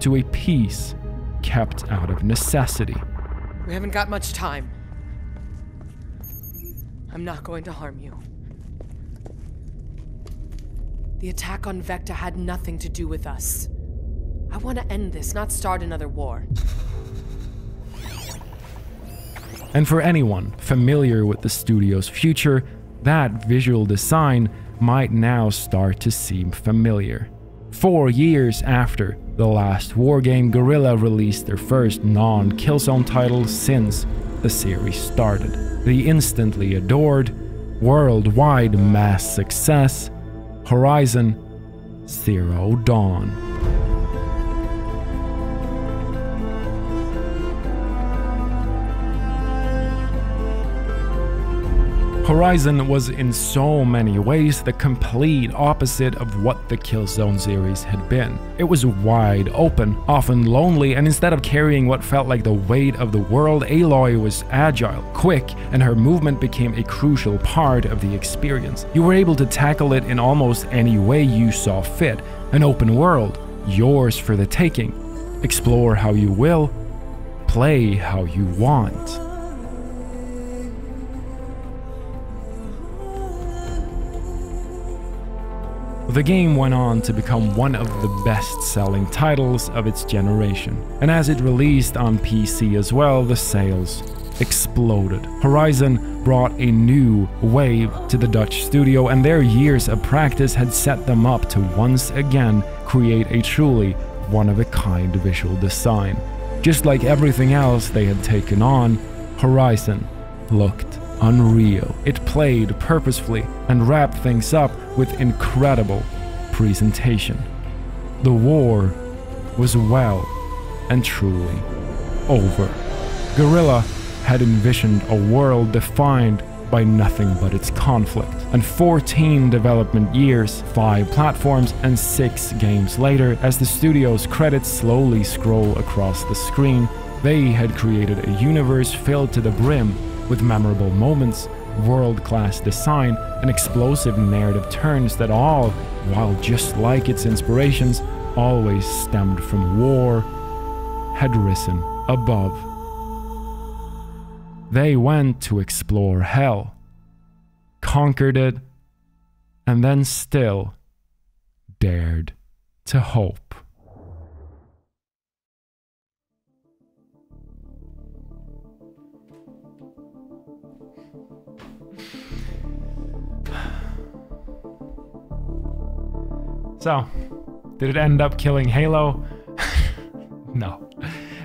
to a peace kept out of necessity. We haven't got much time. I'm not going to harm you. The attack on Vecta had nothing to do with us. I want to end this, not start another war. And for anyone familiar with the studio's future, that visual design might now start to seem familiar. Four years after the last wargame, Guerrilla released their first non-Killzone title since the series started the instantly adored, worldwide mass success, Horizon Zero Dawn. Horizon was in so many ways the complete opposite of what the Killzone series had been. It was wide open, often lonely, and instead of carrying what felt like the weight of the world, Aloy was agile, quick, and her movement became a crucial part of the experience. You were able to tackle it in almost any way you saw fit. An open world, yours for the taking. Explore how you will, play how you want. The game went on to become one of the best-selling titles of its generation, and as it released on PC as well, the sales exploded. Horizon brought a new wave to the Dutch studio, and their years of practice had set them up to once again create a truly one of a kind visual design. Just like everything else they had taken on, Horizon looked unreal. It played purposefully and wrapped things up with incredible presentation. The war was well and truly over. Guerrilla had envisioned a world defined by nothing but its conflict. And 14 development years, 5 platforms, and 6 games later, as the studio's credits slowly scroll across the screen, they had created a universe filled to the brim with memorable moments, world class design, and explosive narrative turns that all, while just like its inspirations, always stemmed from war, had risen above. They went to explore hell, conquered it, and then still dared to hope. So, did it end up killing Halo? no,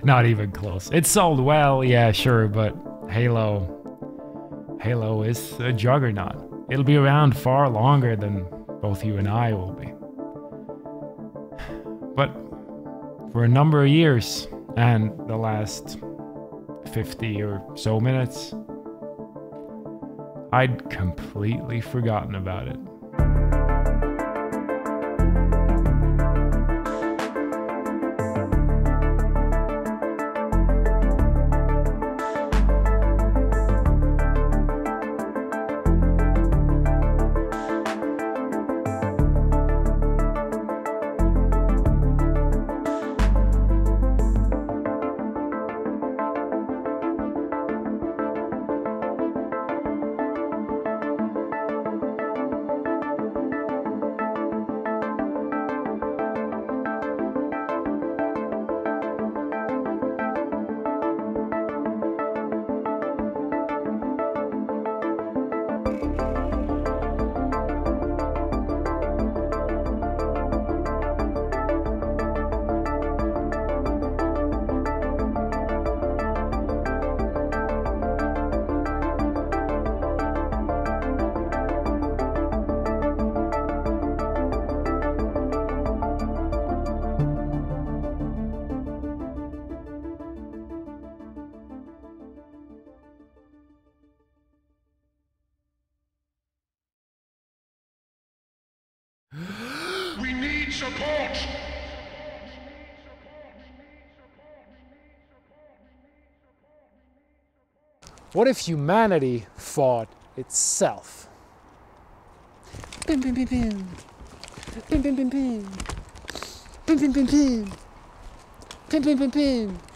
not even close. It sold well, yeah, sure, but Halo. Halo is a juggernaut. It'll be around far longer than both you and I will be. But for a number of years, and the last 50 or so minutes, I'd completely forgotten about it. If humanity fought itself? Bim bim bim bim. Bim bim bim bim. Bim bim bim bim. Bim bim bim bim.